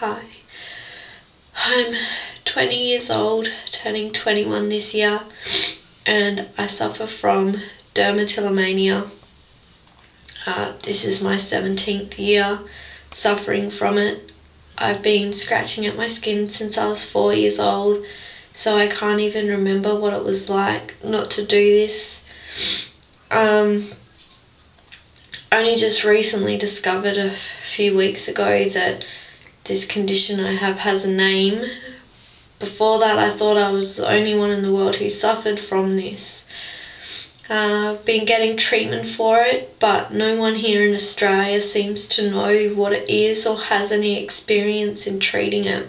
Hi. I'm 20 years old, turning 21 this year, and I suffer from dermatillomania. Uh, this is my 17th year suffering from it. I've been scratching at my skin since I was four years old, so I can't even remember what it was like not to do this. Um, only just recently discovered a few weeks ago that this condition I have has a name. Before that, I thought I was the only one in the world who suffered from this. Uh, I've been getting treatment for it, but no one here in Australia seems to know what it is or has any experience in treating it.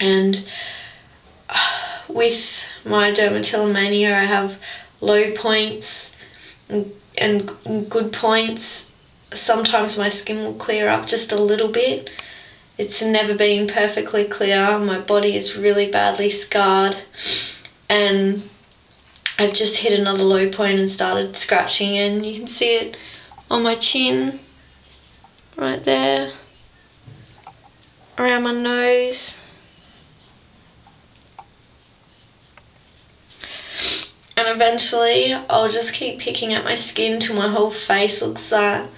And uh, with my dermatillomania, I have low points and, and good points. Sometimes my skin will clear up just a little bit. It's never been perfectly clear. My body is really badly scarred, and I've just hit another low point and started scratching and you can see it on my chin right there around my nose. And eventually I'll just keep picking at my skin till my whole face looks that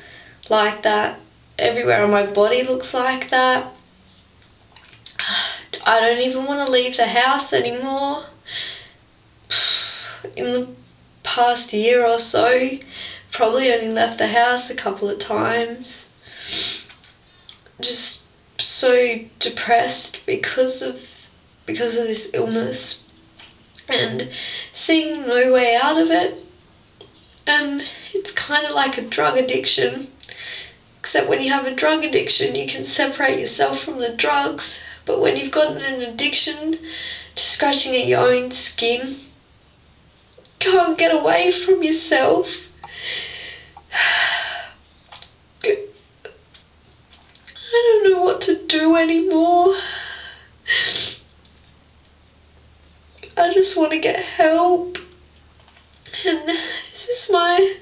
like that everywhere on my body looks like that I don't even want to leave the house anymore in the past year or so. Probably only left the house a couple of times. Just so depressed because of because of this illness and seeing no way out of it. And it's kind of like a drug addiction. Except when you have a drug addiction, you can separate yourself from the drugs. But when you've gotten an addiction to scratching at your own skin, can't get away from yourself. I don't know what to do anymore. I just want to get help. And this is my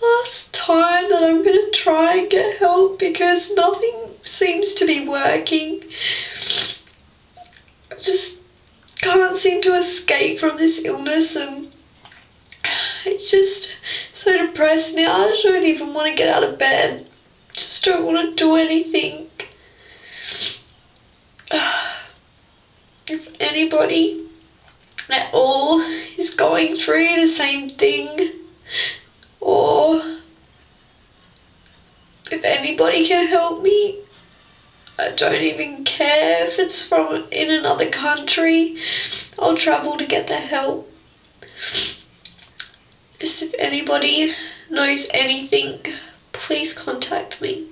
last time that I'm going to try and get help because nothing seems to be working. I just can't seem to escape from this illness and it's just so depressed now. I don't even want to get out of bed. Just don't want to do anything. If anybody at all is going through the same thing, or if anybody can help me, I don't even care if it's from in another country. I'll travel to get the help. Just if anybody knows anything, please contact me.